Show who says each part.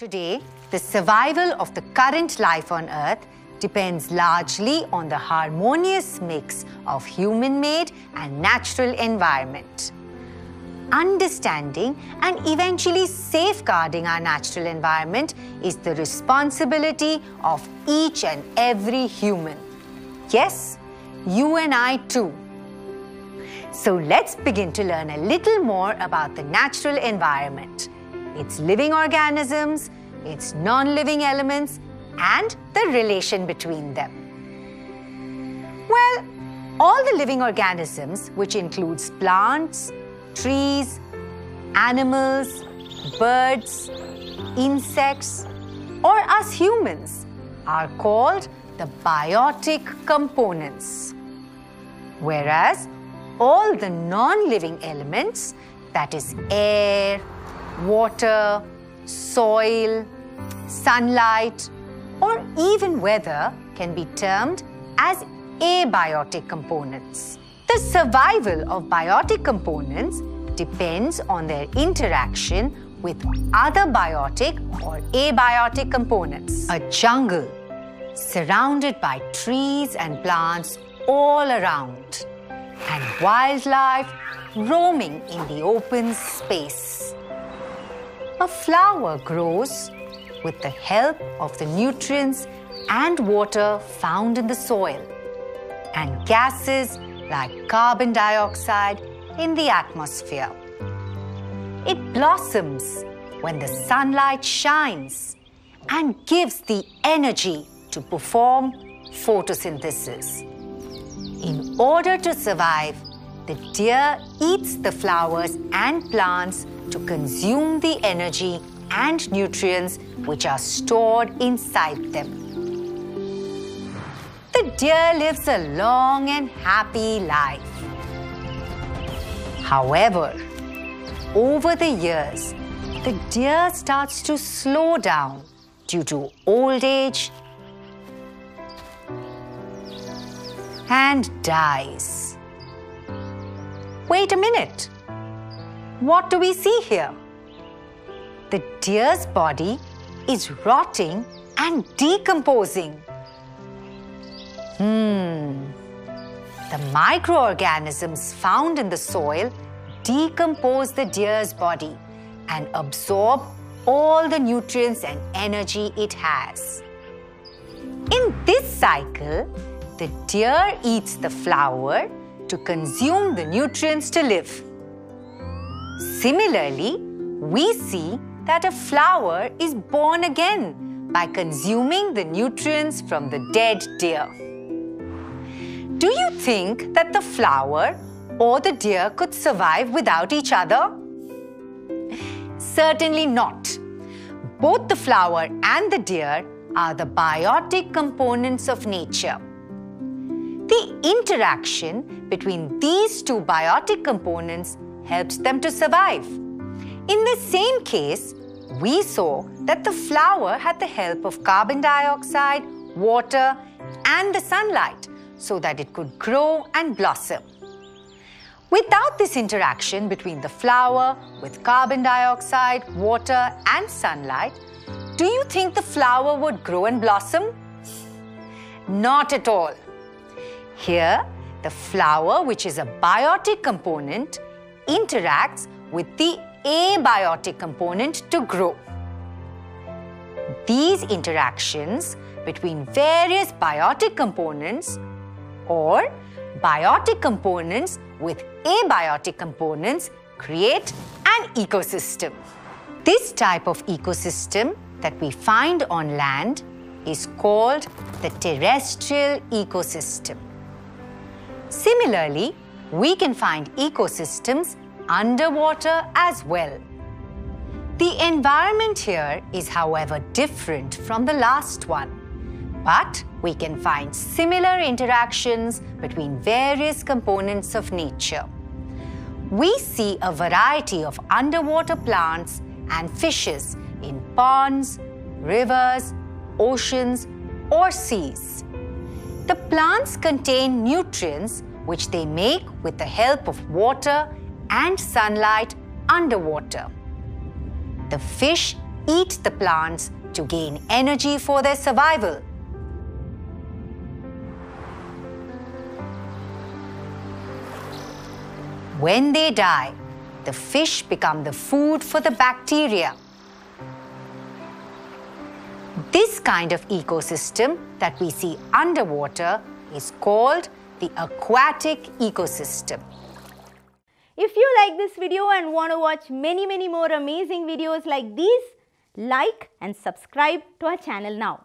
Speaker 1: Today, the survival of the current life on Earth depends largely on the harmonious mix of human-made and natural environment. Understanding and eventually safeguarding our natural environment is the responsibility of each and every human. Yes, you and I too. So let's begin to learn a little more about the natural environment, its living organisms, its non-living elements, and the relation between them. Well, all the living organisms, which includes plants, trees, animals, birds, insects, or us humans, are called the biotic components. Whereas all the non-living elements, that is air, water, soil, sunlight, or even weather can be termed as abiotic components. The survival of biotic components depends on their interaction with other biotic or abiotic components. A jungle surrounded by trees and plants all around and wildlife roaming in the open space. A flower grows with the help of the nutrients and water found in the soil and gases like carbon dioxide in the atmosphere. It blossoms when the sunlight shines and gives the energy to perform photosynthesis. In order to survive, the deer eats the flowers and plants to consume the energy and nutrients which are stored inside them. The deer lives a long and happy life. However, over the years, the deer starts to slow down due to old age and dies. Wait a minute. What do we see here? The deer's body is rotting and decomposing. Hmm. The microorganisms found in the soil decompose the deer's body and absorb all the nutrients and energy it has. In this cycle, the deer eats the flower to consume the nutrients to live. Similarly, we see that a flower is born again by consuming the nutrients from the dead deer. Do you think that the flower or the deer could survive without each other? Certainly not. Both the flower and the deer are the biotic components of nature. The interaction between these two biotic components helps them to survive. In the same case, we saw that the flower had the help of carbon dioxide, water, and the sunlight so that it could grow and blossom. Without this interaction between the flower with carbon dioxide, water, and sunlight, do you think the flower would grow and blossom? Not at all. Here, the flower, which is a biotic component, interacts with the abiotic component to grow. These interactions between various biotic components or biotic components with abiotic components create an ecosystem. This type of ecosystem that we find on land is called the terrestrial ecosystem. Similarly, we can find ecosystems underwater as well. The environment here is, however, different from the last one, but we can find similar interactions between various components of nature. We see a variety of underwater plants and fishes in ponds, rivers, oceans, or seas. The plants contain nutrients which they make with the help of water and sunlight underwater. The fish eat the plants to gain energy for their survival. When they die, the fish become the food for the bacteria. This kind of ecosystem that we see underwater is called the aquatic ecosystem.
Speaker 2: If you like this video and want to watch many many more amazing videos like these, like and subscribe to our channel now.